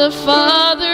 the Father's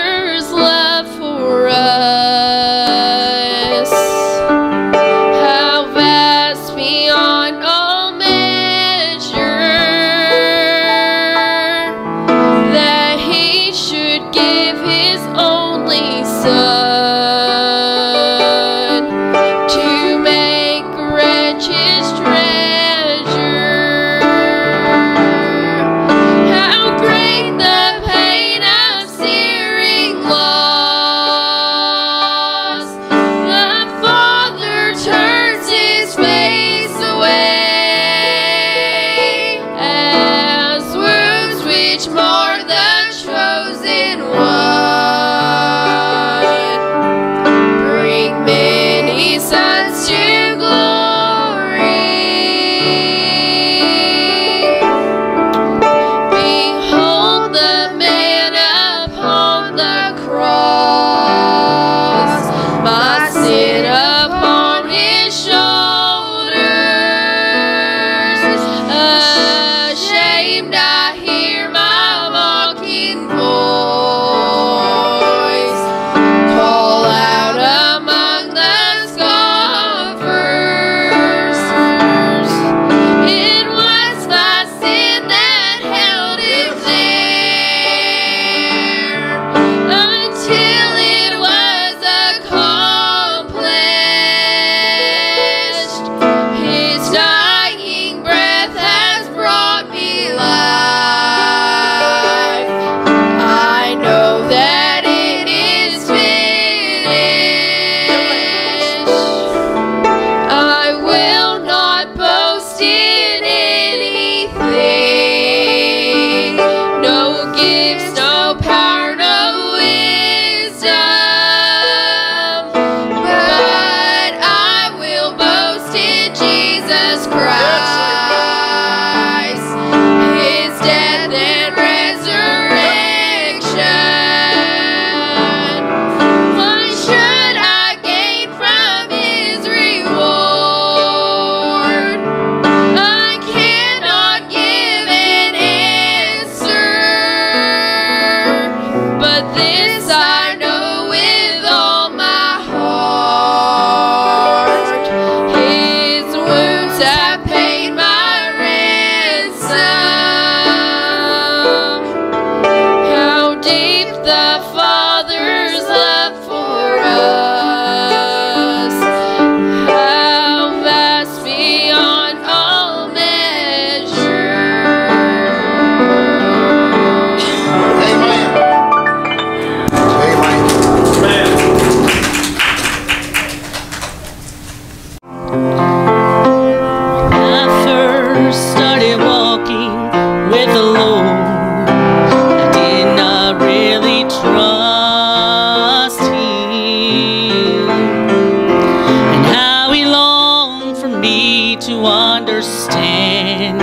to understand.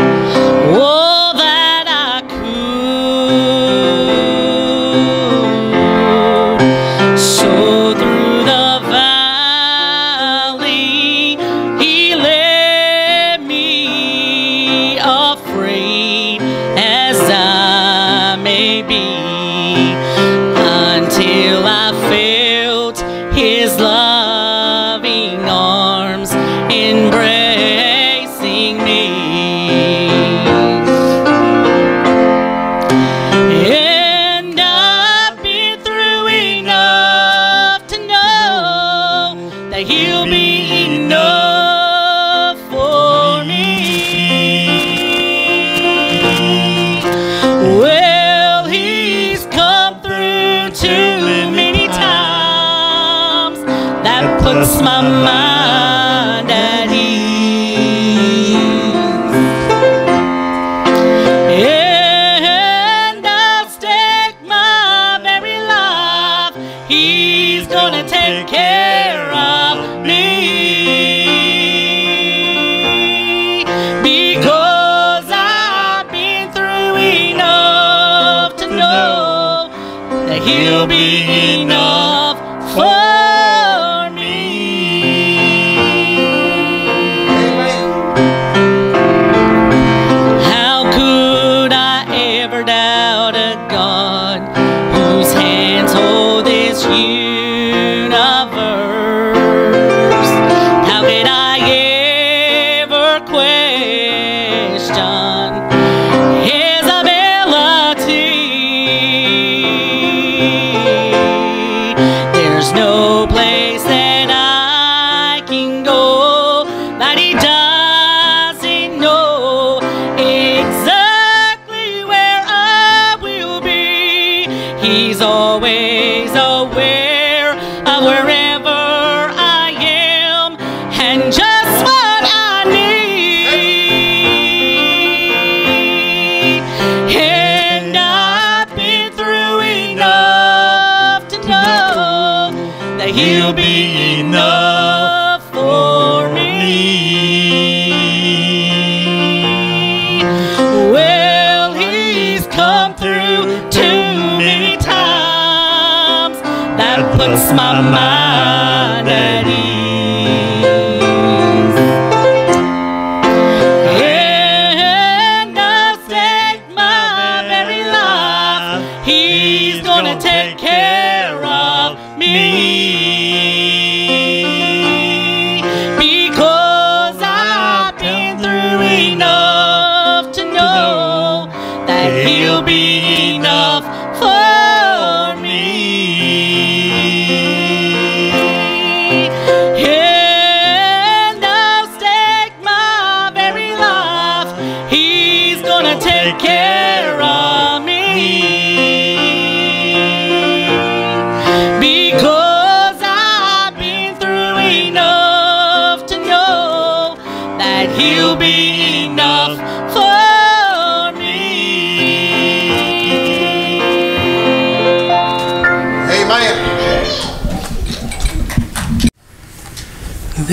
All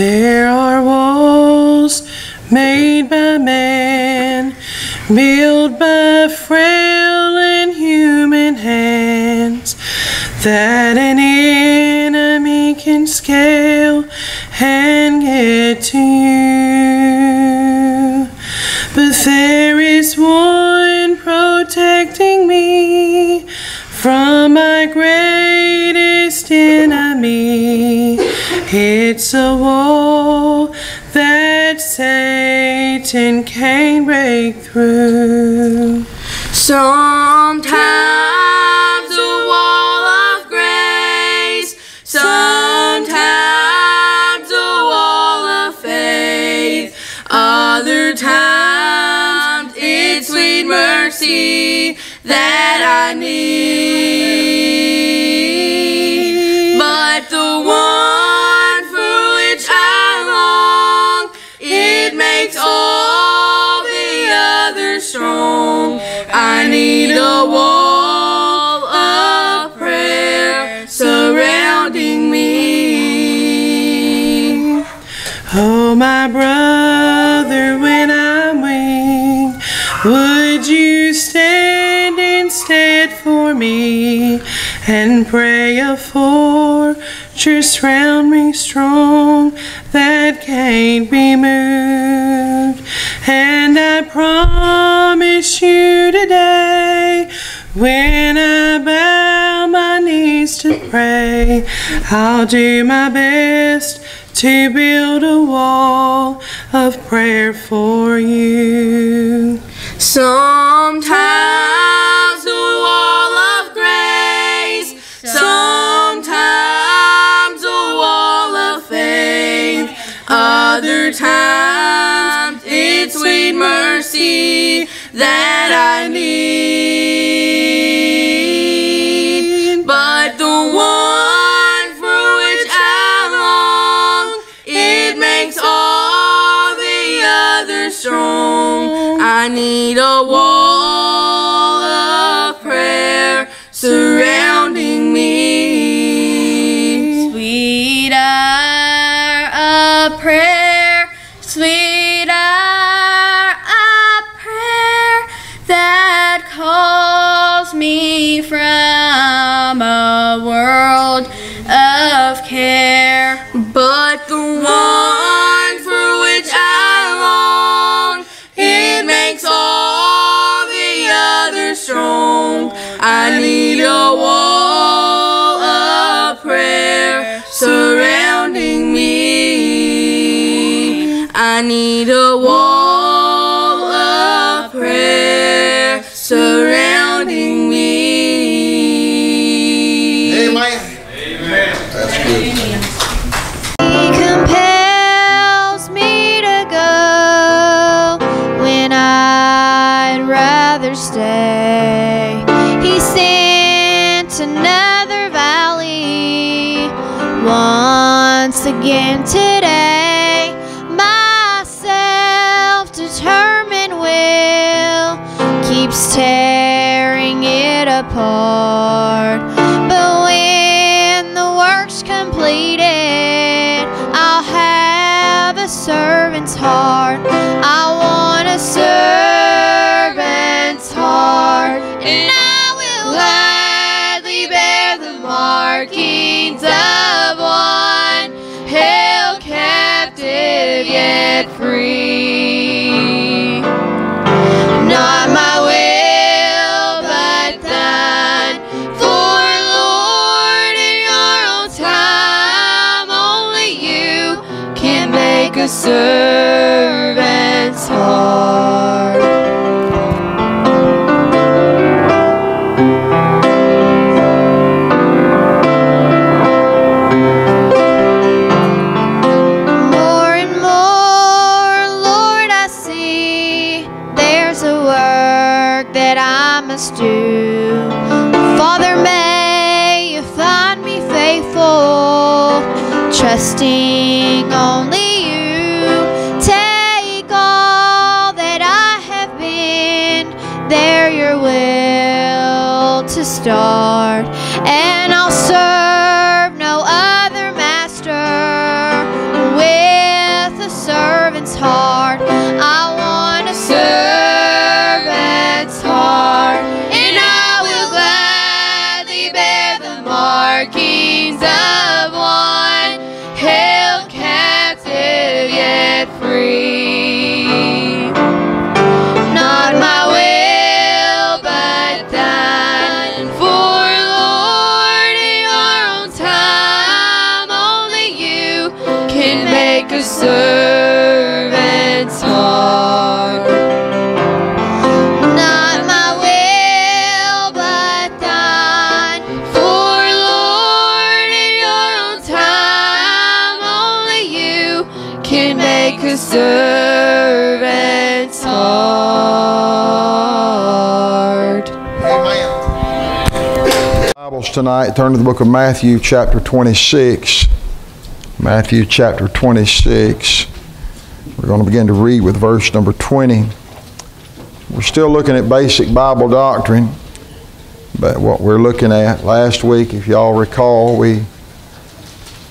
There are walls made by man, built by frail and human hands, that an enemy can scale and get to you. But there is one protecting me from my greatest enemy. It's a wall that Satan can't break through. Sometimes a wall of grace, sometimes a wall of faith, other times it's sweet mercy that I need. Strong. I need a wall of prayer surrounding me. Oh, my brother, instead for me and pray a fortress round me strong that can't be moved? And I promise you today, when I bow my knees to pray, I'll do my best to build a wall of prayer for you. Sometimes a wall of grace, sometimes a wall of faith, other times it's sweet mercy that I need. But the one for which I long, it makes all the others strong. I need a wall I need a wall of prayer surrounding me. I need a wall make start, and I'll serve Tonight, turn to the book of Matthew, chapter 26. Matthew, chapter 26. We're going to begin to read with verse number 20. We're still looking at basic Bible doctrine, but what we're looking at last week, if y'all recall, we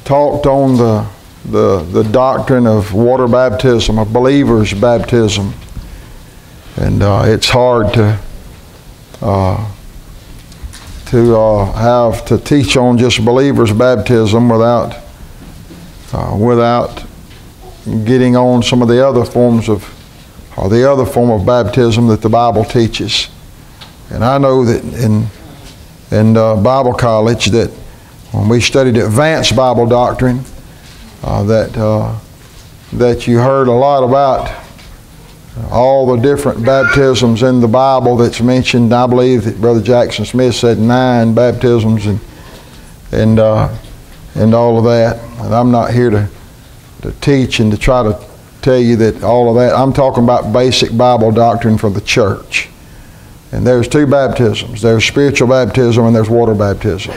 talked on the, the, the doctrine of water baptism, of believers' baptism. And uh, it's hard to uh, to uh, have to teach on just believers' baptism without uh, without getting on some of the other forms of or the other form of baptism that the Bible teaches. And I know that in in uh, Bible college that when we studied advanced Bible doctrine, uh, that uh, that you heard a lot about all the different baptisms in the Bible that's mentioned. I believe that Brother Jackson Smith said nine baptisms and and uh, and all of that. And I'm not here to to teach and to try to tell you that all of that. I'm talking about basic Bible doctrine for the church. And there's two baptisms. There's spiritual baptism and there's water baptism.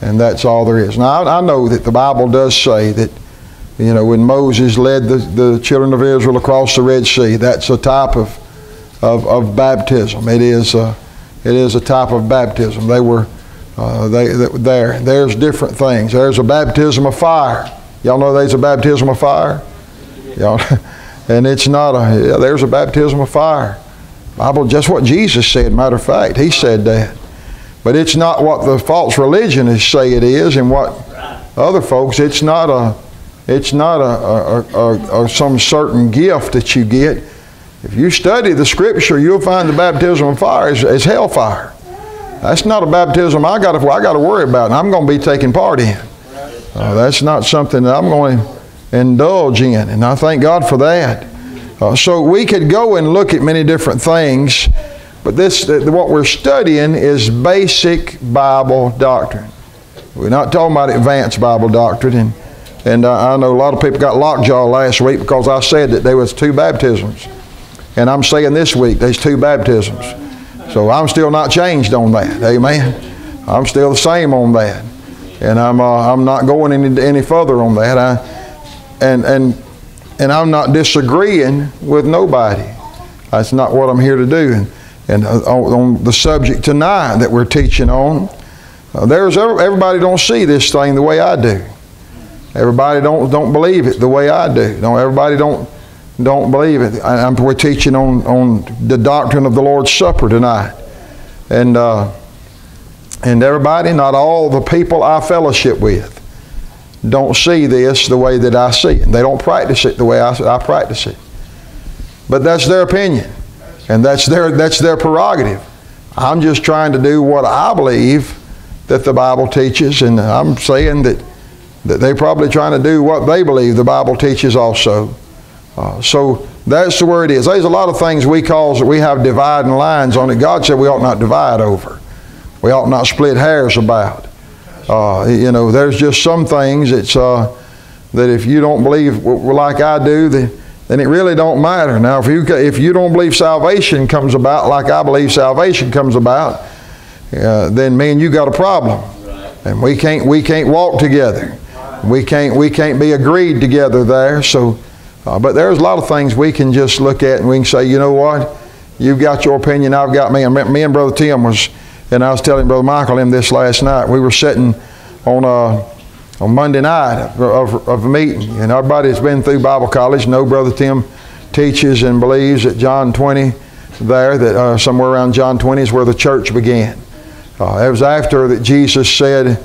And that's all there is. Now I, I know that the Bible does say that you know, when Moses led the, the children of Israel across the Red Sea, that's a type of, of, of baptism. It is, a, it is a type of baptism. They were uh, they, they, there. There's different things. There's a baptism of fire. Y'all know there's a baptism of fire? Y'all, and it's not a, yeah, there's a baptism of fire. Bible, just what Jesus said, matter of fact. He said that. But it's not what the false religionists say it is and what other folks, it's not a, it's not a, a, a, a, some certain gift that you get. If you study the scripture, you'll find the baptism of fire is, is hellfire. That's not a baptism I got to I got to worry about, and I'm going to be taking part in. Uh, that's not something that I'm going to indulge in, and I thank God for that. Uh, so we could go and look at many different things, but this what we're studying is basic Bible doctrine. We're not talking about advanced Bible doctrine, and and uh, I know a lot of people got lockjaw last week because I said that there was two baptisms. And I'm saying this week there's two baptisms. So I'm still not changed on that. Amen. I'm still the same on that. And I'm, uh, I'm not going any, any further on that. I, and, and, and I'm not disagreeing with nobody. That's not what I'm here to do. And, and uh, on, on the subject tonight that we're teaching on, uh, there's everybody don't see this thing the way I do. Everybody don't don't believe it the way I do. Don't everybody don't don't believe it. I, am we're teaching on on the doctrine of the Lord's Supper tonight, and uh, and everybody, not all the people I fellowship with, don't see this the way that I see it. They don't practice it the way I, I practice it. But that's their opinion, and that's their that's their prerogative. I'm just trying to do what I believe that the Bible teaches, and I'm saying that that they're probably trying to do what they believe the Bible teaches also. Uh, so that's the word it is. There's a lot of things we cause that we have dividing lines on it. God said we ought not divide over. We ought not split hairs about. Uh, you know, there's just some things it's, uh, that if you don't believe like I do, then, then it really don't matter. Now, if you, if you don't believe salvation comes about like I believe salvation comes about, uh, then me and you got a problem. And we can't, we can't walk together. We can't, we can't be agreed together there. So, uh, but there's a lot of things we can just look at and we can say, you know what? You've got your opinion, I've got me. And me and Brother Tim was, and I was telling Brother Michael him this last night. We were sitting on a, on Monday night of, of, a meeting, and everybody that's been through Bible college know Brother Tim teaches and believes that John 20 there, that uh, somewhere around John 20 is where the church began. Uh, it was after that Jesus said,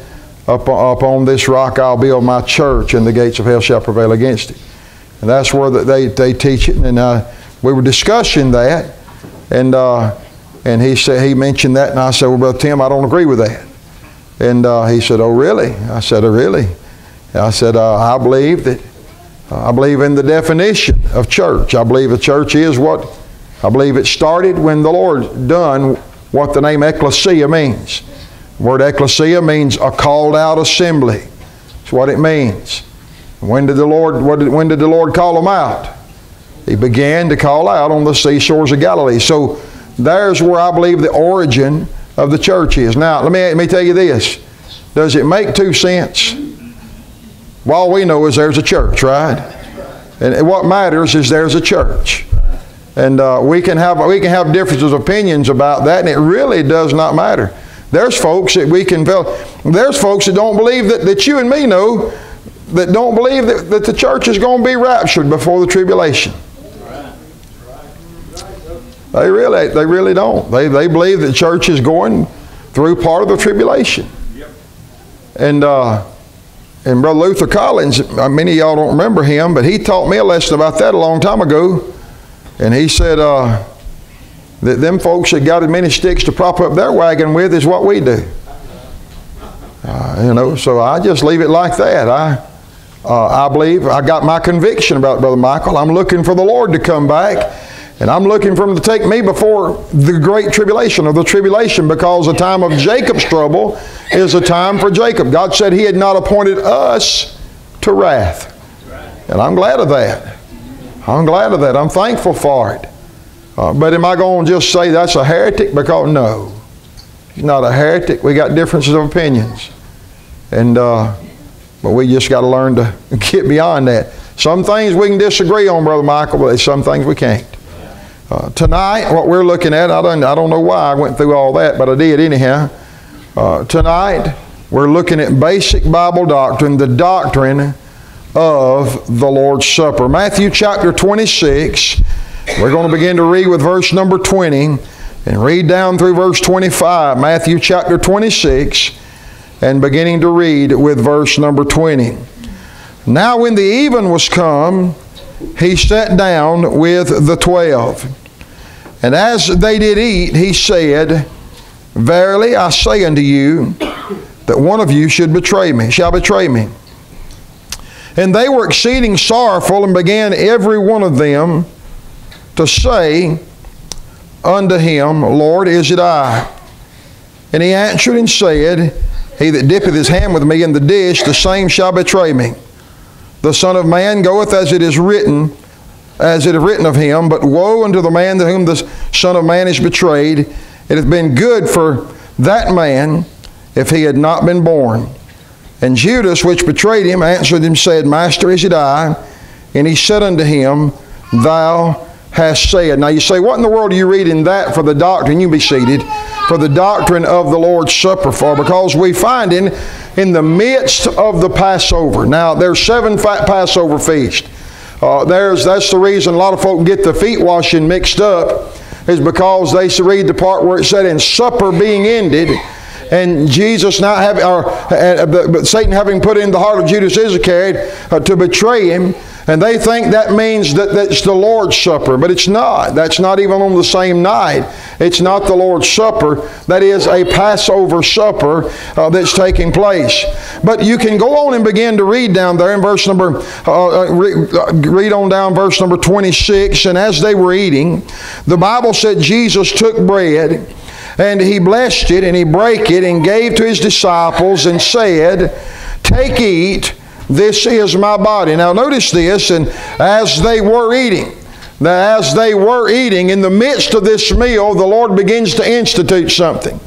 up, upon this rock I'll build my church, and the gates of hell shall prevail against it. And that's where they, they teach it. And uh, we were discussing that, and uh, and he said he mentioned that, and I said, "Well, brother Tim, I don't agree with that." And uh, he said, "Oh, really?" I said, "Oh, really?" And I said, uh, "I believe that. I believe in the definition of church. I believe a church is what I believe it started when the Lord done what the name ecclesia means." The word ecclesia means a called out assembly. That's what it means. When did the Lord, when did the Lord call them out? He began to call out on the seashores of Galilee. So there's where I believe the origin of the church is. Now, let me, let me tell you this. Does it make two cents? Well, all we know is there's a church, right? And what matters is there's a church. And uh, we, can have, we can have differences of opinions about that, and it really does not matter. There's folks that we can feel. There's folks that don't believe that, that you and me know that don't believe that, that the church is going to be raptured before the tribulation. They really, they really don't. They, they believe that the church is going through part of the tribulation. And, uh, and Brother Luther Collins, uh, many of y'all don't remember him, but he taught me a lesson about that a long time ago. And he said, uh, that them folks that got as many sticks to prop up their wagon with is what we do. Uh, you know, so I just leave it like that. I, uh, I believe I got my conviction about Brother Michael. I'm looking for the Lord to come back, and I'm looking for Him to take me before the great tribulation or the tribulation, because the time of Jacob's trouble is a time for Jacob. God said He had not appointed us to wrath, and I'm glad of that. I'm glad of that. I'm thankful for it. Uh, but am I going to just say that's a heretic? Because no, he's not a heretic. We got differences of opinions, and uh, but we just got to learn to get beyond that. Some things we can disagree on, Brother Michael, but some things we can't. Uh, tonight, what we're looking at, I don't, I don't know why I went through all that, but I did anyhow. Uh, tonight, we're looking at basic Bible doctrine, the doctrine of the Lord's Supper. Matthew chapter 26 we're going to begin to read with verse number 20 and read down through verse 25, Matthew chapter 26, and beginning to read with verse number 20. Now, when the even was come, he sat down with the twelve. And as they did eat, he said, Verily I say unto you, that one of you should betray me, shall betray me. And they were exceeding sorrowful, and began every one of them to say unto him, Lord, is it I? And he answered and said, He that dippeth his hand with me in the dish, the same shall betray me. The Son of Man goeth as it is written, as it is written of him, but woe unto the man to whom the Son of Man is betrayed. It hath been good for that man if he had not been born. And Judas, which betrayed him, answered and said, Master, is it I? And he said unto him, Thou hast said. Now you say, What in the world are you reading that for the doctrine? You be seated. For the doctrine of the Lord's Supper for, because we find in, in the midst of the Passover. Now there's seven Passover feasts. Uh, there's, that's the reason a lot of folk get the feet washing mixed up, is because they read the part where it said, In supper being ended, and Jesus not having, or uh, but Satan having put in the heart of Judas Iscariot uh, to betray him, and they think that means that that's the Lord's Supper, but it's not. That's not even on the same night. It's not the Lord's Supper. That is a Passover supper uh, that's taking place. But you can go on and begin to read down there in verse number, uh, uh read, uh, read on down verse number 26. And as they were eating, the Bible said Jesus took bread and he blessed it and he brake it and gave to his disciples and said, Take, eat. This is my body. Now, notice this, and as they were eating, that as they were eating, in the midst of this meal, the Lord begins to institute something.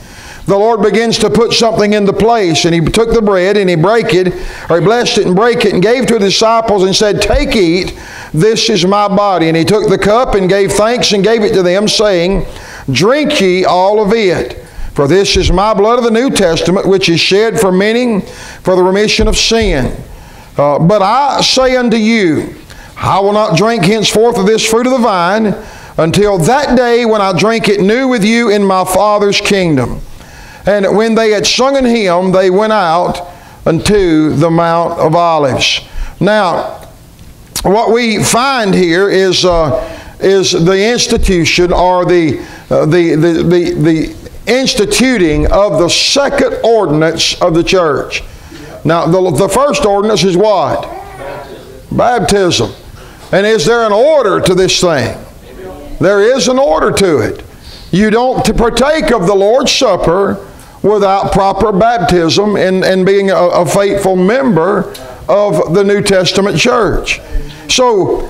The Lord begins to put something into place, and He took the bread and He brake it, or He blessed it and brake it, and gave to the disciples and said, Take, eat, this is my body. And He took the cup and gave thanks and gave it to them, saying, Drink ye all of it. For this is my blood of the New Testament, which is shed for many for the remission of sin. Uh, but I say unto you, I will not drink henceforth of this fruit of the vine until that day when I drink it new with you in my Father's kingdom. And when they had sung an hymn, they went out unto the Mount of Olives. Now, what we find here is, uh, is the institution or the, uh, the, the, the, the instituting of the second ordinance of the church. Now, the, the first ordinance is what? Baptism. Baptism. And is there an order to this thing? There is an order to it. You don't partake of the Lord's Supper without proper baptism and, and being a, a faithful member of the New Testament church. So,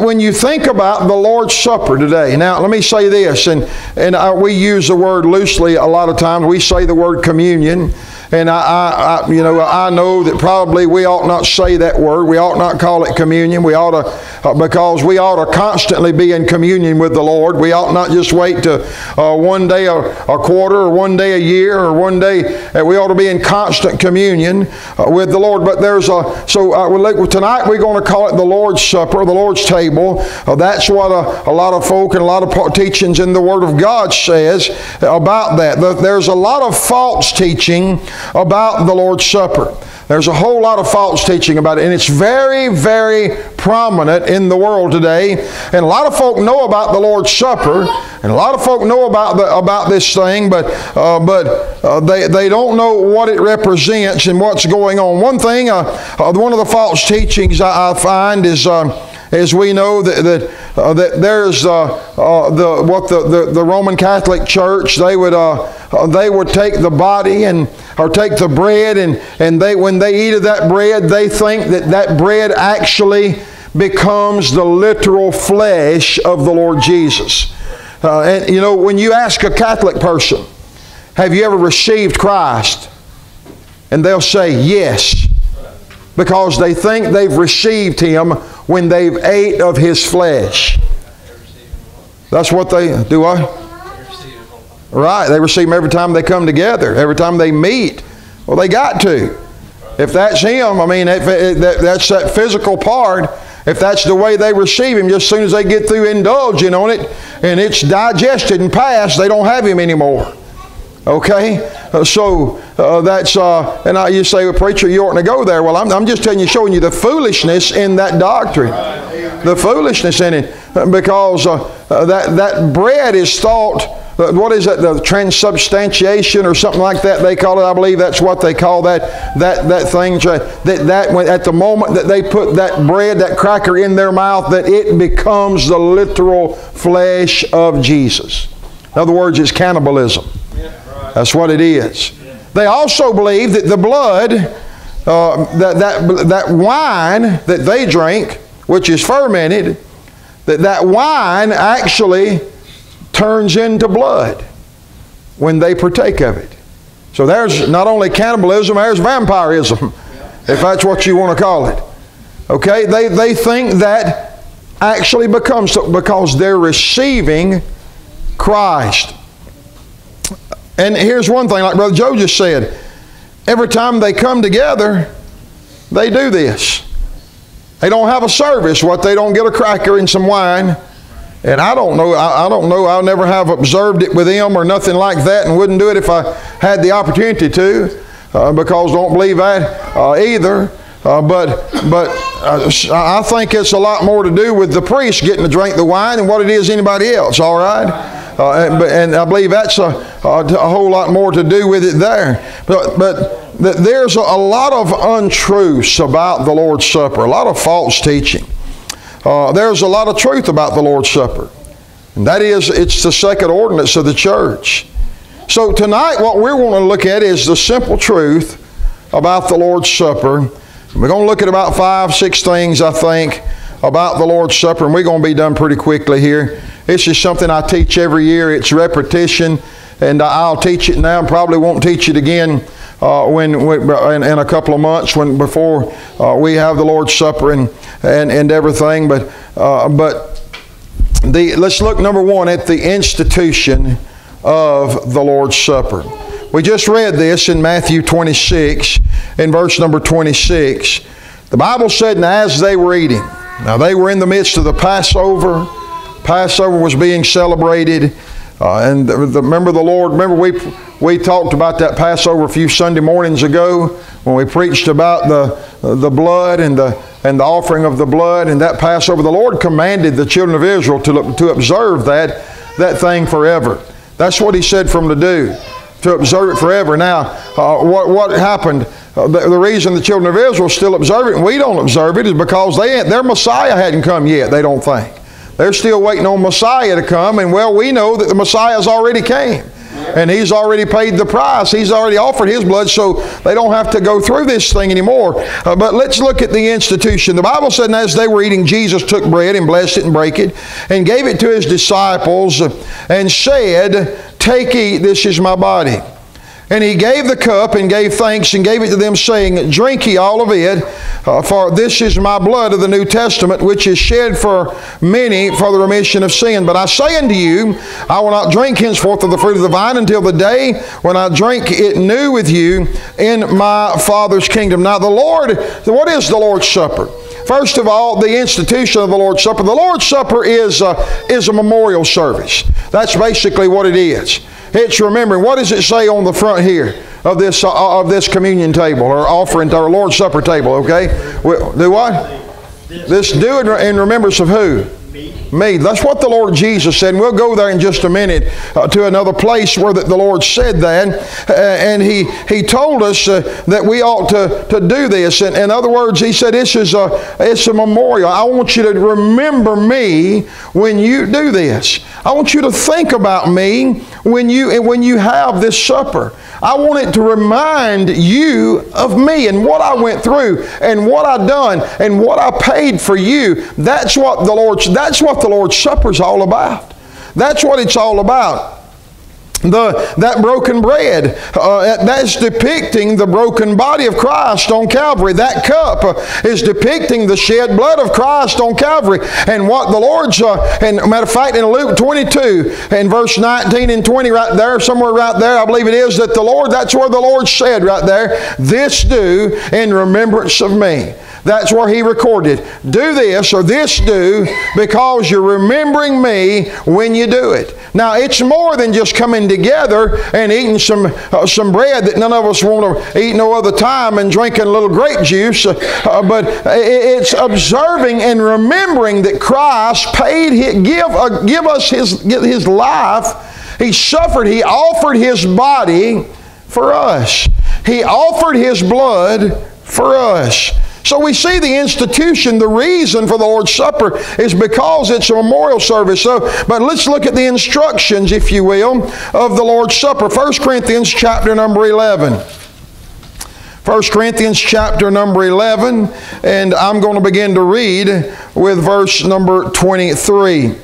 when you think about the Lord's Supper today, now let me say this, and, and I, we use the word loosely a lot of times. We say the word communion. And I, I, I, you know, I know that probably we ought not say that word. We ought not call it communion. We ought to, uh, because we ought to constantly be in communion with the Lord. We ought not just wait to uh, one day a, a, quarter or one day a year or one day. Uh, we ought to be in constant communion uh, with the Lord. But there's a, so uh, tonight we're going to call it the Lord's Supper, the Lord's table. Uh, that's what a, a, lot of folk and a lot of teachings in the Word of God says about that. There's a lot of false teaching about the Lord's Supper. There's a whole lot of false teaching about it, and it's very, very prominent in the world today. And a lot of folk know about the Lord's Supper, and a lot of folk know about the, about this thing, but uh, but uh, they they don't know what it represents and what's going on. One thing, uh, uh one of the false teachings I, I find is uh, as we know that, that, uh, that there's uh, uh, the, what the, the, the, Roman Catholic Church, they would, uh, uh, they would take the body and, or take the bread and, and they, when they eat of that bread, they think that that bread actually becomes the literal flesh of the Lord Jesus. Uh, and you know, when you ask a Catholic person, have you ever received Christ? And they'll say yes because they think they've received him when they've ate of his flesh. That's what they do. I right? They receive him every time they come together, every time they meet. Well, they got to. If that's him, I mean, if, if that's that physical part. If that's the way they receive him, just as soon as they get through indulging on it and it's digested and passed, they don't have him anymore. Okay? So uh, that's, uh, and I, you say, well, preacher, you oughtn't to go there. Well, I'm, I'm just telling you, showing you the foolishness in that doctrine. The foolishness in it. Uh, because uh, uh, that, that bread is thought, what is it, the transubstantiation or something like that they call it. I believe that's what they call that, that, that thing. That, that at the moment that they put that bread, that cracker in their mouth, that it becomes the literal flesh of Jesus. In other words, it's cannibalism. That's what it is. They also believe that the blood, uh, that, that, that wine that they drink, which is fermented, that that wine actually turns into blood when they partake of it. So there's not only cannibalism, there's vampirism, if that's what you want to call it. Okay? They, they think that actually becomes because they're receiving Christ. And here's one thing, like Brother Joe just said every time they come together, they do this. They don't have a service, what they don't get a cracker and some wine. And I don't know, I, I don't know, I'll never have observed it with them or nothing like that and wouldn't do it if I had the opportunity to, uh, because don't believe that uh, either. Uh, but but uh, I think it's a lot more to do with the priest getting to drink the wine than what it is anybody else, all right? Uh, and, and, I believe that's a, a, whole lot more to do with it there. But, but there's a, a lot of untruths about the Lord's Supper, a lot of false teaching. Uh, there's a lot of truth about the Lord's Supper. And that is, it's the second ordinance of the church. So tonight, what we're going to look at is the simple truth about the Lord's Supper. We're going to look at about five, six things, I think, about the Lord's Supper, and we're going to be done pretty quickly here. This just something I teach every year. It's repetition, and I'll teach it now. Probably won't teach it again uh, when, in, in, a couple of months when before uh, we have the Lord's Supper and and, and everything. But uh, but the let's look number one at the institution of the Lord's Supper. We just read this in Matthew 26, in verse number 26. The Bible said, and as they were eating, now they were in the midst of the Passover. Passover was being celebrated. Uh, and the, the, remember the Lord, remember we, we talked about that Passover a few Sunday mornings ago when we preached about the, the blood and the, and the offering of the blood and that Passover. The Lord commanded the children of Israel to, look to observe that, that thing forever. That's what He said for them to do, to observe it forever. Now, uh, what, what happened? Uh, the, the, reason the children of Israel still observe it and we don't observe it is because they, their Messiah hadn't come yet, they don't think. They're still waiting on Messiah to come, and well, we know that the Messiah's already came. And he's already paid the price. He's already offered his blood, so they don't have to go through this thing anymore. Uh, but let's look at the institution. The Bible said, as they were eating, Jesus took bread and blessed it and brake it, and gave it to his disciples, and said, Take, eat, this is my body. And he gave the cup and gave thanks and gave it to them, saying, Drink ye all of it, uh, for this is my blood of the New Testament, which is shed for many for the remission of sin. But I say unto you, I will not drink henceforth of the fruit of the vine until the day when I drink it new with you in my Father's kingdom. Now, the Lord, what is the Lord's Supper? First of all, the institution of the Lord's Supper. The Lord's Supper is a, is a memorial service. That's basically what it is. It's remembering. What does it say on the front here of this uh, of this communion table or offering or Lord's Supper table? Okay, do what? This do in remembrance of who? Me. That's what the Lord Jesus said. And we'll go there in just a minute uh, to another place where the, the Lord said that. Uh, and he, he told us uh, that we ought to, to do this. And in other words, he said, this is a, it's a memorial. I want you to remember me when you do this. I want you to think about me when you, when you have this supper. I want it to remind you of me and what I went through and what I done and what I paid for you. That's what the Lord's that's what the Lord's Supper is all about. That's what it's all about the, that broken bread. Uh, that's depicting the broken body of Christ on Calvary. That cup uh, is depicting the shed blood of Christ on Calvary. And what the Lord's, uh, and matter of fact, in Luke 22, in verse 19 and 20, right there, somewhere right there, I believe it is, that the Lord, that's where the Lord said right there, this do in remembrance of me. That's where he recorded. Do this or this do because you're remembering me when you do it. Now, it's more than just coming together and eating some, uh, some bread that none of us want to eat no other time and drinking a little grape juice, uh, but it's observing and remembering that Christ paid, his, give, uh, give us his, his life. He suffered, He offered His body for us. He offered His blood for us. So we see the institution, the reason for the Lord's Supper is because it's a memorial service. So, but let's look at the instructions, if you will, of the Lord's Supper. 1 Corinthians chapter number 11. 1 Corinthians chapter number 11, and I'm going to begin to read with verse number 23.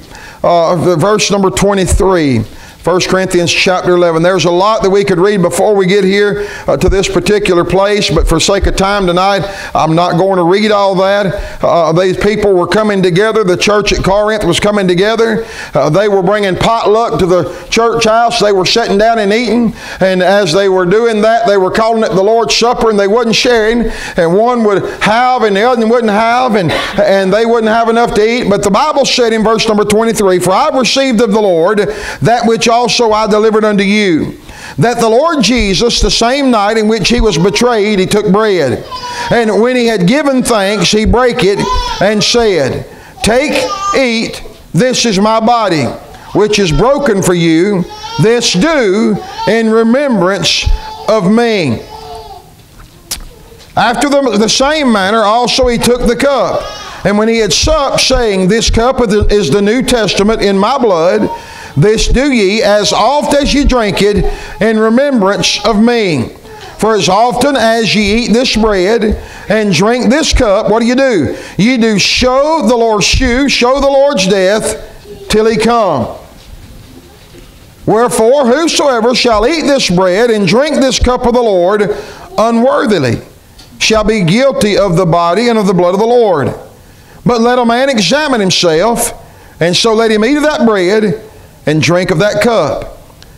Uh, verse number 23. 1 Corinthians chapter 11. There's a lot that we could read before we get here uh, to this particular place, but for sake of time tonight, I'm not going to read all that. Uh, these people were coming together. The church at Corinth was coming together. Uh, they were bringing potluck to the church house. They were sitting down and eating, and as they were doing that, they were calling it the Lord's Supper, and they wasn't sharing. And one would have, and the other wouldn't have, and, and they wouldn't have enough to eat. But the Bible said in verse number 23, For I received of the Lord that which also I delivered unto you. That the Lord Jesus, the same night in which he was betrayed, he took bread. And when he had given thanks, he brake it and said, Take, eat, this is my body, which is broken for you. This do in remembrance of me. After the, the same manner also he took the cup. And when he had supped, saying, This cup is the New Testament in my blood, this do ye as oft as ye drink it in remembrance of me. For as often as ye eat this bread and drink this cup, what do you do? Ye do show the Lord's shoe, show the Lord's death till he come. Wherefore, whosoever shall eat this bread and drink this cup of the Lord unworthily shall be guilty of the body and of the blood of the Lord. But let a man examine himself, and so let him eat of that bread and drink of that cup.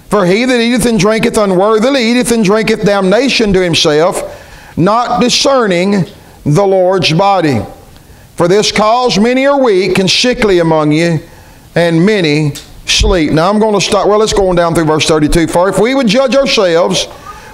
For he that eateth and drinketh unworthily eateth and drinketh damnation to himself, not discerning the Lord's body. For this cause many are weak and sickly among you, and many sleep. Now I'm going to stop. well, let's go on down through verse 32. For if we would judge ourselves,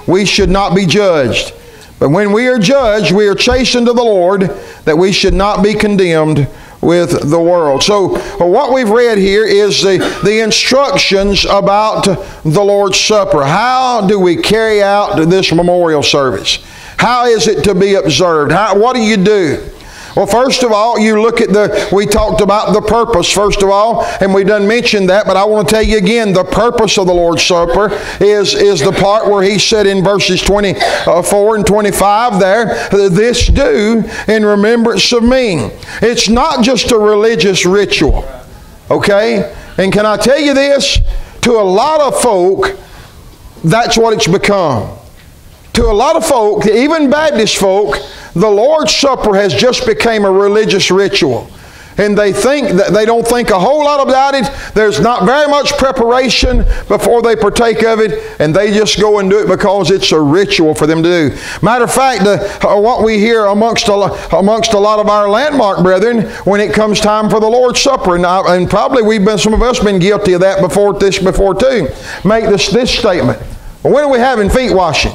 we should not be judged. But when we are judged, we are chastened to the Lord, that we should not be condemned with the world. So, uh, what we've read here is the, the instructions about the Lord's Supper. How do we carry out this memorial service? How is it to be observed? How, what do you do? Well, first of all, you look at the, we talked about the purpose, first of all, and we done mentioned that, but I want to tell you again, the purpose of the Lord's Supper is, is the part where he said in verses 24 uh, and 25 there, this do in remembrance of me. It's not just a religious ritual, okay? And can I tell you this? To a lot of folk, that's what it's become. To a lot of folk, even Baptist folk, the Lord's Supper has just become a religious ritual. And they think that they don't think a whole lot about it. There's not very much preparation before they partake of it, and they just go and do it because it's a ritual for them to do. Matter of fact, uh, what we hear amongst a, amongst a lot of our landmark brethren when it comes time for the Lord's Supper, and, I, and probably we've been some of us been guilty of that before this before too. Make this this statement. When are we having feet washing?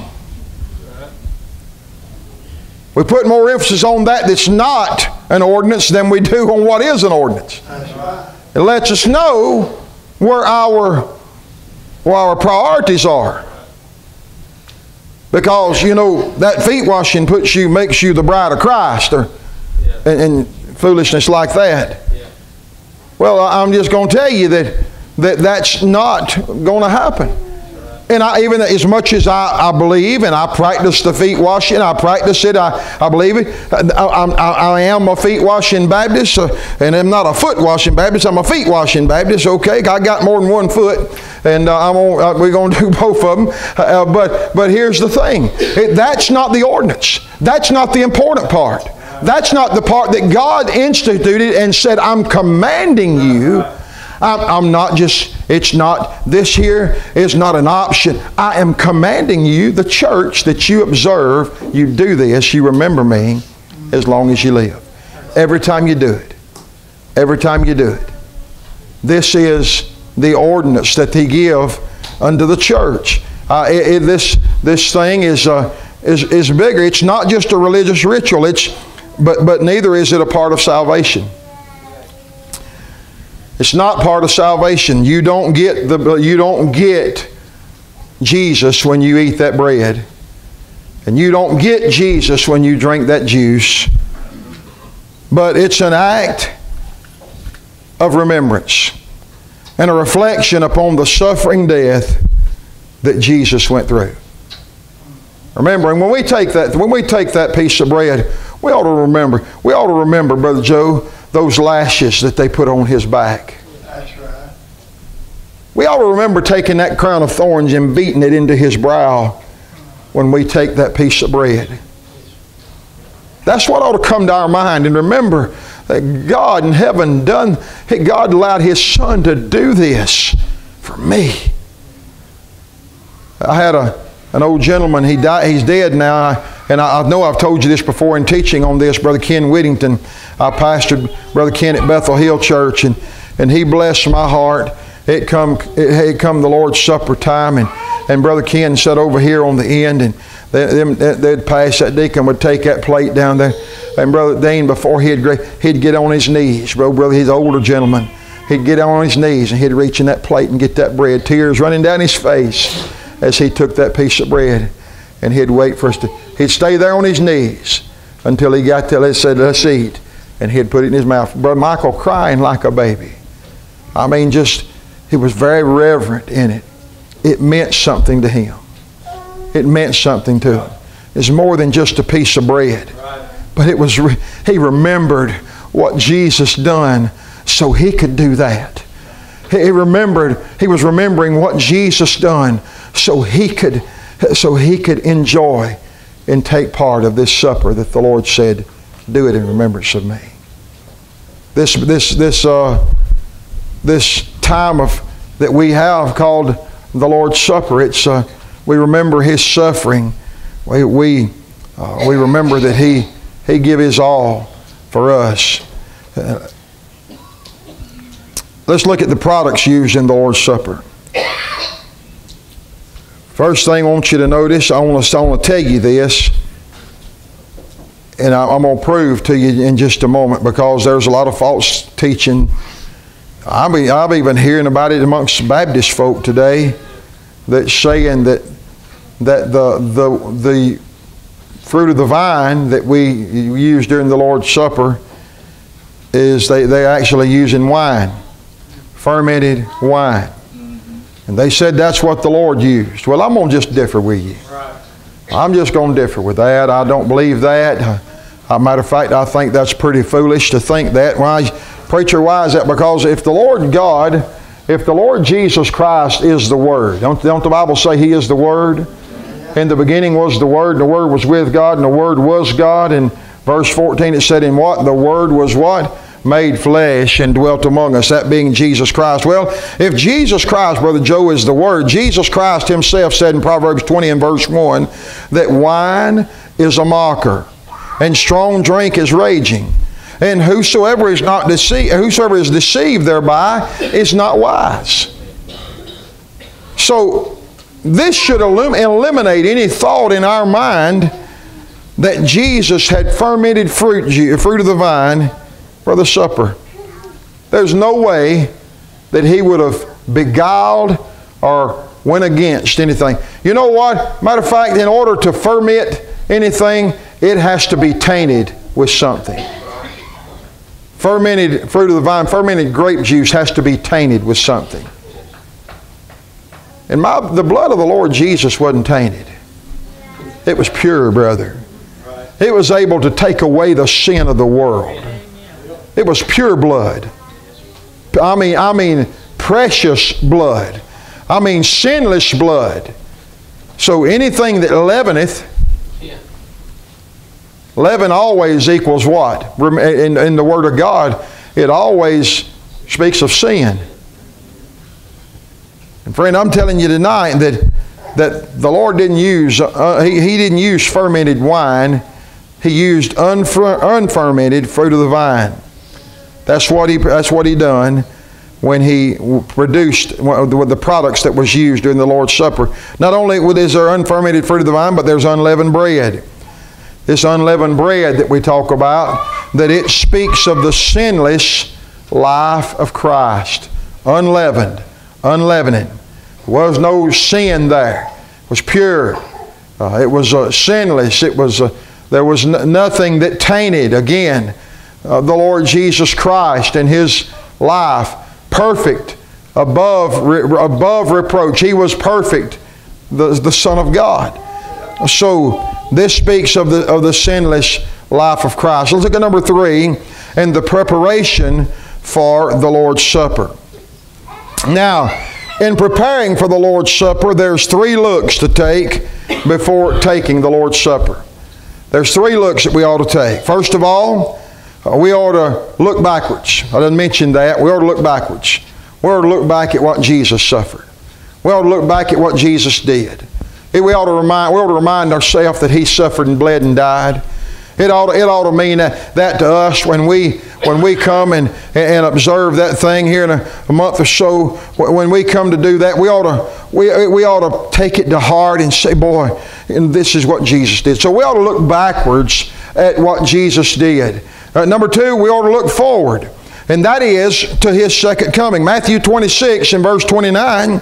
We put more emphasis on that that's not an ordinance than we do on what is an ordinance. Right. It lets us know where our, where our priorities are. Because, you know, that feet washing puts you, makes you the bride of Christ or, and, and, foolishness like that. Well, I'm just going to tell you that, that that's not going to happen. And I, even as much as I, I believe and I practice the feet washing, I practice it, I, I believe it. I, I, I am a feet washing Baptist, uh, and I'm not a foot washing Baptist, I'm a feet washing Baptist, okay? I got more than one foot, and uh, I'm on, uh, we're going to do both of them. Uh, but, but here's the thing it, that's not the ordinance, that's not the important part. That's not the part that God instituted and said, I'm commanding you. I'm, not just, it's not, this here is not an option. I am commanding you, the church, that you observe, you do this, you remember me as long as you live. Every time you do it. Every time you do it. This is the ordinance that he give unto the church. Uh, it, it, this, this thing is, uh, is, is bigger. It's not just a religious ritual, it's, but, but neither is it a part of salvation. It's not part of salvation. You don't get the you don't get Jesus when you eat that bread. And you don't get Jesus when you drink that juice. But it's an act of remembrance and a reflection upon the suffering death that Jesus went through. Remembering when we take that when we take that piece of bread, we ought to remember. We ought to remember, Brother Joe, those lashes that they put on his back. That's right. We ought to remember taking that crown of thorns and beating it into his brow when we take that piece of bread. That's what ought to come to our mind. And remember that God in heaven done, God allowed his son to do this for me. I had a, an old gentleman, he died, he's dead now, and I, I know I've told you this before in teaching on this, Brother Ken Whittington. I pastored Brother Ken at Bethel Hill Church, and, and he blessed my heart. It come, it, it come the Lord's Supper time, and, and Brother Ken sat over here on the end, and they, they'd pass, that deacon would take that plate down there. And Brother Dean, before he'd, he'd get on his knees, bro, brother, he's an older gentleman, he'd get on his knees and he'd reach in that plate and get that bread, tears running down his face as he took that piece of bread. And he'd wait for us to, he'd stay there on his knees until he got there, said, let's eat. And he'd put it in his mouth. Brother Michael crying like a baby. I mean, just, he was very reverent in it. It meant something to him. It meant something to him. It's more than just a piece of bread. But it was, he remembered what Jesus done so he could do that. He remembered, he was remembering what Jesus done so he could, so he could enjoy and take part of this supper that the Lord said, do it in remembrance of me. This, this, this, uh, this time of, that we have called the Lord's Supper, it's, uh, we remember his suffering. We, we, uh, we remember that he, he gave his all for us. Uh, let's look at the products used in the Lord's Supper. First thing I want you to notice, I want to, I want to tell you this, and I, am going to prove to you in just a moment because there's a lot of false teaching. I'm, I'm even hearing about it amongst Baptist folk today that's saying that that the the the fruit of the vine that we use during the Lord's Supper is they, they actually using wine, fermented wine. And they said that's what the Lord used. Well, I'm going to just differ with you. I'm just going to differ with that. I don't believe that. As a matter of fact, I think that's pretty foolish to think that. Why, preacher, why is that? Because if the Lord God, if the Lord Jesus Christ is the Word, don't, don't the Bible say He is the Word? In the beginning was the Word, and the Word was with God, and the Word was God. And verse 14 it said, In what? The Word was what? Made flesh and dwelt among us, that being Jesus Christ. Well, if Jesus Christ, Brother Joe, is the Word, Jesus Christ Himself said in Proverbs 20 and verse 1 that wine is a mocker, and strong drink is raging. And whosoever is not deceived, whosoever is deceived thereby is not wise. So this should eliminate any thought in our mind that Jesus had fermented fruit, fruit of the vine for the supper. There's no way that he would have beguiled or went against anything. You know what? Matter of fact, in order to ferment anything, it has to be tainted with something. Fermented fruit of the vine, fermented grape juice has to be tainted with something. And my, the blood of the Lord Jesus wasn't tainted. It was pure, brother. It was able to take away the sin of the world. It was pure blood. I mean, I mean precious blood. I mean sinless blood. So anything that leaveneth, leaven always equals what? In, in the Word of God, it always speaks of sin. And friend, I'm telling you tonight that that the Lord didn't use uh, he, he didn't use fermented wine. He used unfer, unfermented fruit of the vine. That's what he that's what he done when he produced the products that was used during the Lord's Supper. Not only is there unfermented fruit of the vine, but there's unleavened bread. This unleavened bread that we talk about, that it speaks of the sinless life of Christ. Unleavened unleavened. There was no sin there. It was pure. Uh, it was uh, sinless. It was, uh, there was nothing that tainted, again, uh, the Lord Jesus Christ and His life. Perfect, above, re- above reproach. He was perfect, the, the Son of God. So, this speaks of the, of the sinless life of Christ. Let's look at number three, and the preparation for the Lord's Supper. Now, in preparing for the Lord's Supper, there's three looks to take before taking the Lord's Supper. There's three looks that we ought to take. First of all, uh, we ought to look backwards. I didn't mention that. We ought to look backwards. We ought to look back at what Jesus suffered. We ought to look back at what Jesus did. We ought to remind, we ought to remind ourselves that He suffered and bled and died. It ought, to, it ought to mean that, that to us when we, when we come and, and observe that thing here in a, a month or so. When we come to do that, we ought to, we, we ought to take it to heart and say, boy, and this is what Jesus did. So we ought to look backwards at what Jesus did. Uh, number two, we ought to look forward, and that is to his second coming. Matthew 26 and verse 29,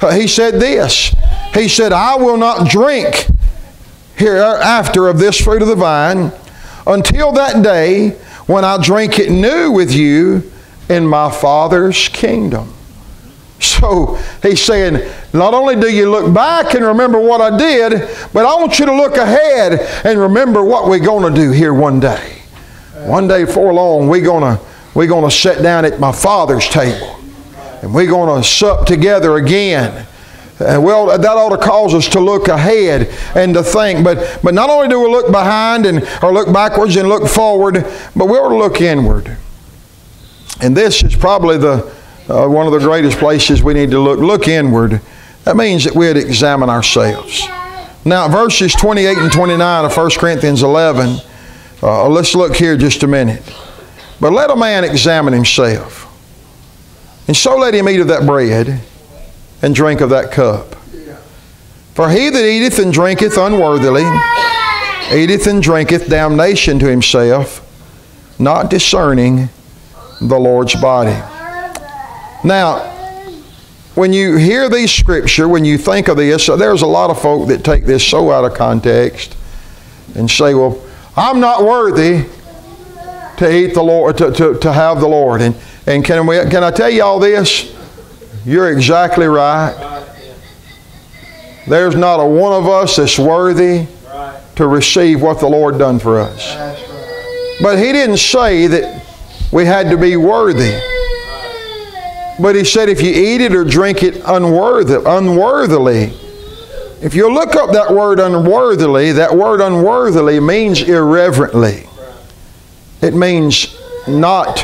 uh, he said this. He said, I will not drink hereafter of this fruit of the vine until that day when I drink it new with you in my Father's kingdom. So he's saying, not only do you look back and remember what I did, but I want you to look ahead and remember what we're going to do here one day. One day before long, we're going to we're to sit down at my Father's table and we're going to sup together again. Uh, well, that ought to cause us to look ahead and to think. But, but not only do we look behind and, or look backwards and look forward, but we ought to look inward. And this is probably the, uh, one of the greatest places we need to look. Look inward. That means that we'd examine ourselves. Now, verses 28 and 29 of 1 Corinthians 11, uh, let's look here just a minute. But let a man examine himself. And so let him eat of that bread and drink of that cup. For he that eateth and drinketh unworthily eateth and drinketh damnation to himself, not discerning the Lord's body. Now, when you hear these scripture, when you think of this, there's a lot of folk that take this so out of context and say, well, I'm not worthy to eat the Lord, to, to, to have the Lord. And, and can, we, can I tell you all this? You're exactly right. There's not a one of us that's worthy to receive what the Lord done for us. But He didn't say that we had to be worthy. But He said if you eat it or drink it unworthy, unworthily, if you look up that word unworthily, that word unworthily means irreverently. It means not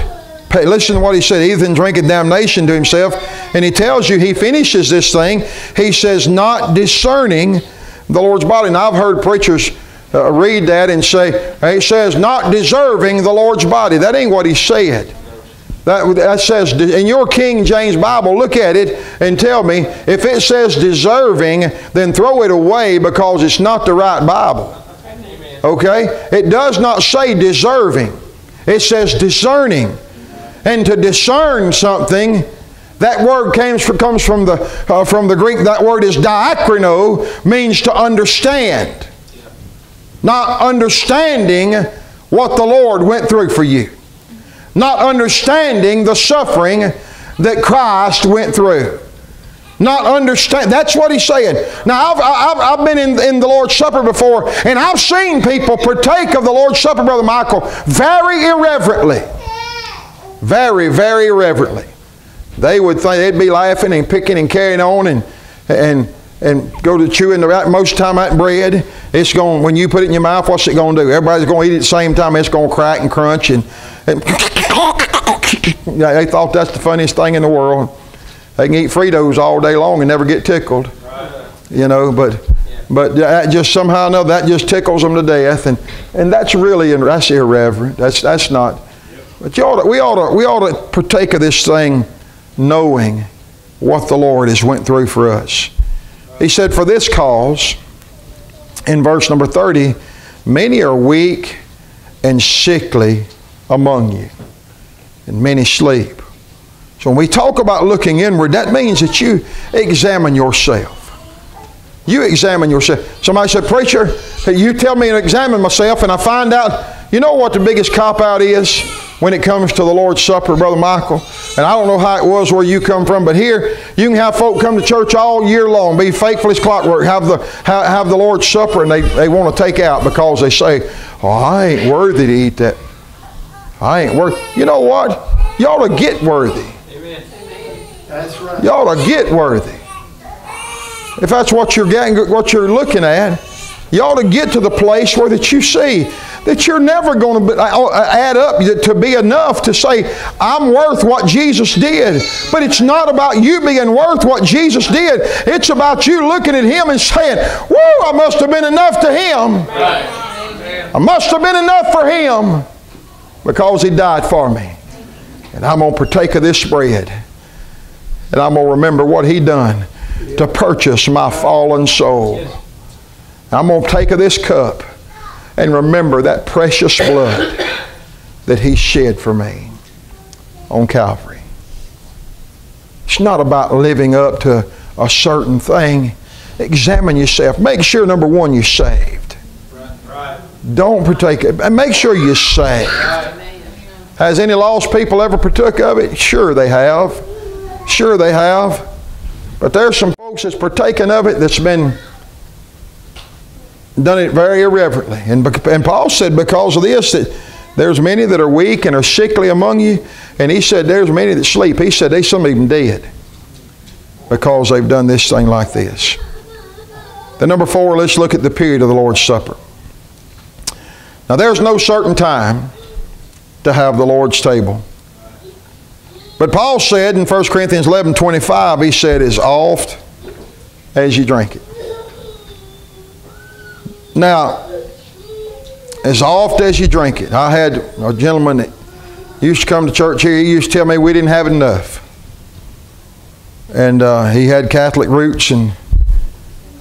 pay. Listen to what he said. Ethan drinketh damnation to himself. And he tells you, he finishes this thing. He says, not discerning the Lord's body. Now, I've heard preachers uh, read that and say, he says, not deserving the Lord's body. That ain't what he said. That, that says, in your King James Bible, look at it and tell me, if it says deserving, then throw it away because it's not the right Bible. Okay? It does not say deserving. It says discerning. And to discern something, that word comes from, comes from, the, uh, from the Greek. That word is diakrino, means to understand. Not understanding what the Lord went through for you not understanding the suffering that Christ went through. Not understand. That's what he's saying. Now, I've, I've, I've been in, in the Lord's Supper before, and I've seen people partake of the Lord's Supper, Brother Michael, very irreverently. Very, very irreverently. They would think they'd be laughing and picking and carrying on and, and, and go to chewing the right most time that bread. It's going when you put it in your mouth, what's it going to do? Everybody's going to eat it at the same time. It's going to crack and crunch and, they thought that's the funniest thing in the world. They can eat Fritos all day long and never get tickled. You know, but but that just somehow or another that just tickles them to death, and and that's really that's irreverent. That's that's not. But you ought to, we ought to we ought to partake of this thing, knowing what the Lord has went through for us. He said, "For this cause." In verse number thirty, many are weak and sickly among you and many sleep. So when we talk about looking inward, that means that you examine yourself. You examine yourself. Somebody said, Preacher, you tell me to examine myself, and I find out, you know what the biggest cop out is when it comes to the Lord's Supper, Brother Michael? And I don't know how it was where you come from, but here you can have folk come to church all year long, be faithful as clockwork, have the, have, have the Lord's Supper, and they, they want to take out because they say, Oh, I ain't worthy to eat that. I ain't worth. You know what? You ought to get worthy. Amen. That's right. You ought to get worthy. If that's what you're getting, what you're looking at, you ought to get to the place where that you see that you're never going to uh, add up to be enough to say, I'm worth what Jesus did. But it's not about you being worth what Jesus did. It's about you looking at Him and saying, Whoa, I must have been enough to Him. I must have been enough for Him because He died for me. And I'm going to partake of this bread. And I'm going to remember what He done to purchase my fallen soul. I'm going to take of this cup and remember that precious blood that He shed for me on Calvary. It's not about living up to a certain thing. Examine yourself. Make sure, number one, you're saved. Don't partake it. And make sure you're saved. Has any lost people ever partook of it? Sure they have. Sure they have. But there's some folks that's partaken of it that's been done it very irreverently. And, and Paul said, because of this, that there's many that are weak and are sickly among you. And he said, there's many that sleep. He said, there's some even dead because they've done this thing like this. The number four, let's look at the period of the Lord's Supper. Now there's no certain time to have the Lord's table. But Paul said in 1 Corinthians 11, 25, he said, as oft as you drink it. Now, as oft as you drink it, I had a gentleman that used to come to church here. He used to tell me we didn't have enough. And uh, he had Catholic roots. And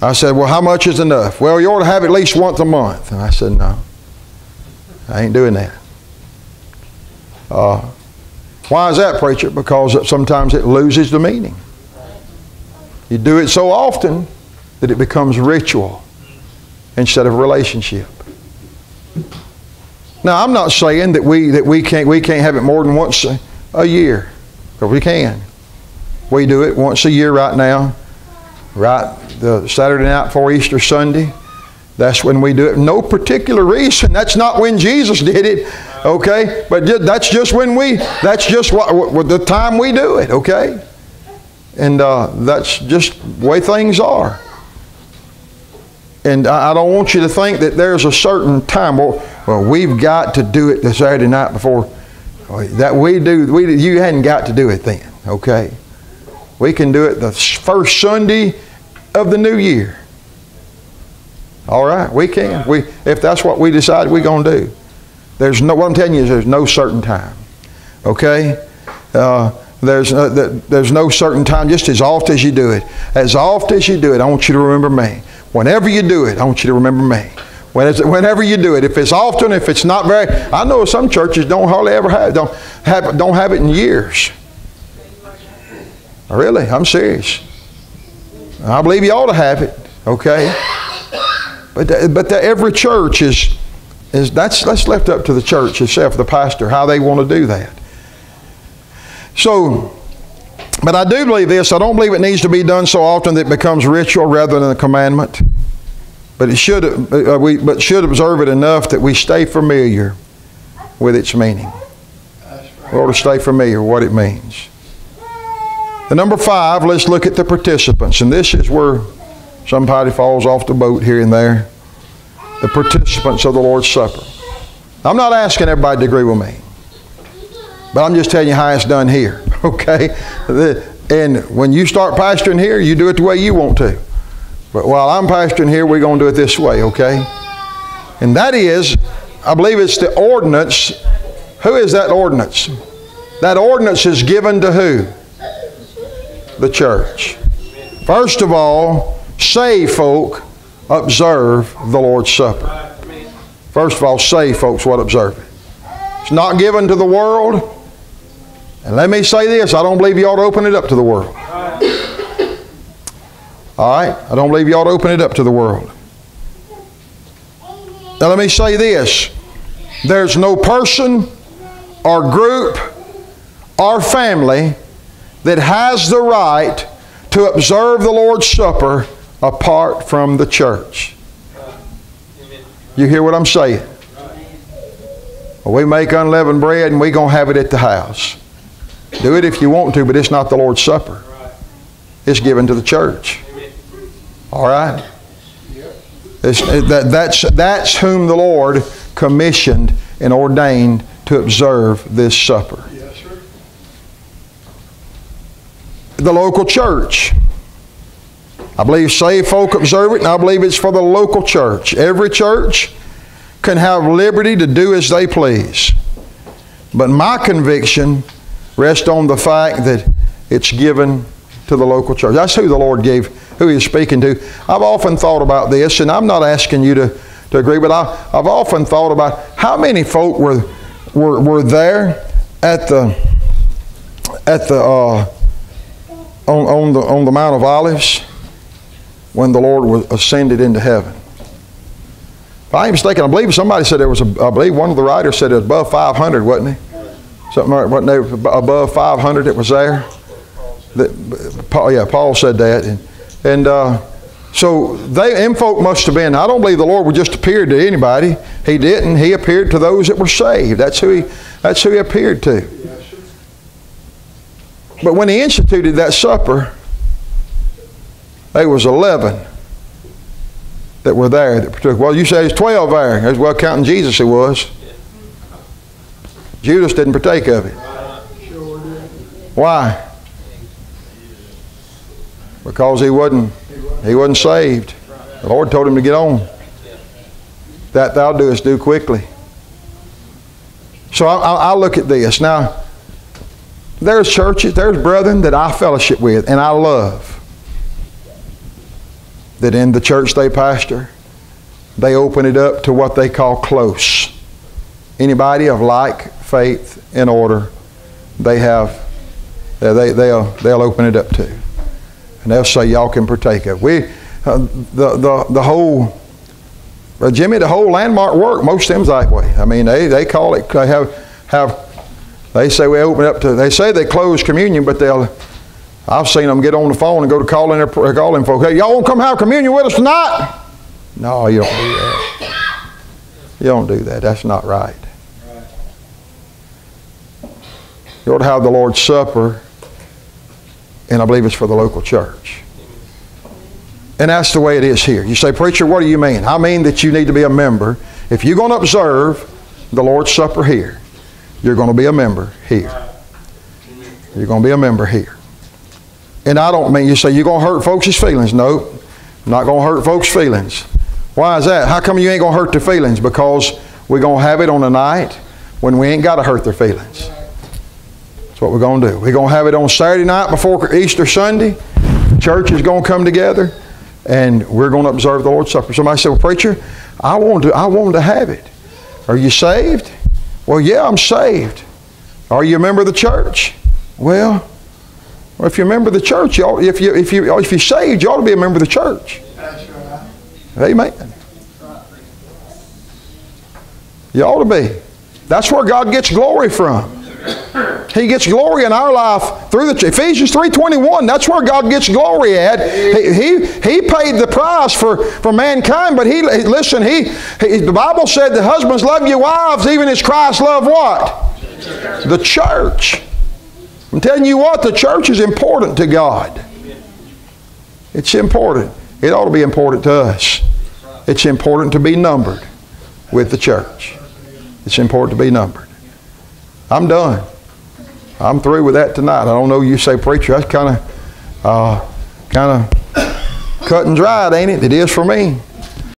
I said, Well, how much is enough? Well, you ought to have at least once a month. And I said, No, I ain't doing that. Uh, why is that, preacher? Because sometimes it loses the meaning. You do it so often that it becomes ritual instead of relationship. Now, I'm not saying that we that we can't we can't have it more than once a, a year, because we can. We do it once a year right now, right the Saturday night before Easter Sunday. That's when we do it. No particular reason. That's not when Jesus did it, okay? But that's just when we. That's just what, what the time we do it, okay? And uh, that's just the way things are. And I don't want you to think that there's a certain time. Well, well we've got to do it the Saturday night before. That we do. We you hadn't got to do it then. Okay. We can do it the first Sunday of the new year. All right, we can. We if that's what we decide we're going to do. There's no. What I'm telling you is there's no certain time. Okay. Uh, there's no, there's no certain time. Just as oft as you do it, as oft as you do it, I want you to remember me. Whenever you do it, I want you to remember me. Whenever you do it, if it's often, if it's not very, I know some churches don't hardly ever have don't have don't have it in years. Really, I'm serious. I believe you ought to have it. Okay, but the, but the, every church is is that's that's left up to the church itself, the pastor, how they want to do that. So but I do believe this. I don't believe it needs to be done so often that it becomes ritual rather than a commandment. But it should, uh, we, but should observe it enough that we stay familiar with its meaning. We ought to stay familiar with what it means. The number five, let's look at the participants. And this is where somebody falls off the boat here and there. The participants of the Lord's Supper. I'm not asking everybody to agree with me. But I'm just telling you how it's done here, okay? And when you start pastoring here, you do it the way you want to. But while I'm pastoring here, we're going to do it this way, okay? And that is, I believe it's the ordinance. Who is that ordinance? That ordinance is given to who? The church. First of all, saved folk observe the Lord's Supper. First of all, saved folks what observe it. It's not given to the world. And let me say this I don't believe you ought to open it up to the world. All right? I don't believe you ought to open it up to the world. Now, let me say this there's no person or group or family that has the right to observe the Lord's Supper apart from the church. You hear what I'm saying? We make unleavened bread and we're going to have it at the house. Do it if you want to, but it's not the Lord's Supper. It's given to the church. All right? It's, that, that's, that's whom the Lord commissioned and ordained to observe this supper. The local church. I believe saved folk observe it, and I believe it's for the local church. Every church can have liberty to do as they please. But my conviction rests on the fact that it's given to the local church. That's who the Lord gave, who He is speaking to. I've often thought about this, and I'm not asking you to, to agree, but I, I've often thought about how many folk were, were, were there at the, at the, uh, on, on, the, on the Mount of Olives when the Lord was ascended into heaven. If I ain't mistaken, I believe somebody said there was, a, I believe one of the writers said it was above 500, wasn't he? Something like, wasn't there above 500 that was there? That, Paul, yeah, Paul said that. And, and uh, so they, them folk must have been, I don't believe the Lord would just appear to anybody. He didn't. He appeared to those that were saved. That's who he, that's who he appeared to. But when he instituted that supper, there was 11 that were there that partook. Well, you say there's 12 there. As well, counting Jesus, it was. Judas didn't partake of it. Why? Because he wasn't he wasn't saved. The Lord told him to get on. That thou doest do quickly. So I, I, I look at this now. There's churches, there's brethren that I fellowship with and I love that in the church they pastor, they open it up to what they call close. Anybody of like faith and order, they have, they, they'll, they'll open it up to. And they'll say, y'all can partake of. We, uh, the, the, the whole, uh, Jimmy, the whole landmark work, most of them's that way. I mean, they, they call it, they have, have, they say we open up to, they say they close communion, but they'll, I've seen them get on the phone and go to calling their calling folks. Hey, y'all want to come have communion with us tonight? No, you don't do that. You don't do that. That's not right. You ought to have the Lord's Supper, and I believe it's for the local church. And that's the way it is here. You say, Preacher, what do you mean? I mean that you need to be a member. If you're going to observe the Lord's Supper here, you're going to be a member here. You're going to be a member here. And I don't mean you say you're going to hurt folks' feelings. No, not going to hurt folks' feelings. Why is that? How come you ain't going to hurt their feelings? Because we're going to have it on a night when we ain't got to hurt their feelings. That's what we're going to do. We're going to have it on Saturday night before Easter Sunday. Church is going to come together and we're going to observe the Lord's Supper. Somebody said, well, preacher, I want to, I want to have it. Are you saved? Well, yeah, I'm saved. Are you a member of the church? Well, well, if you're a member of the church, you ought, if, you, if, you, if you're saved, you ought to be a member of the church. Amen. You ought to be. That's where God gets glory from. He gets glory in our life through the church. Ephesians 3.21. That's where God gets glory at. He, he, he paid the price for, for mankind, but he listen, he, he the Bible said the husbands love your wives even as Christ loved what? The church. I'm telling you what, the church is important to God. It's important. It ought to be important to us. It's important to be numbered with the church. It's important to be numbered. I'm done. I'm through with that tonight. I don't know. You say, preacher, that's kind of, uh, kind of cut and dried, ain't it? It is for me.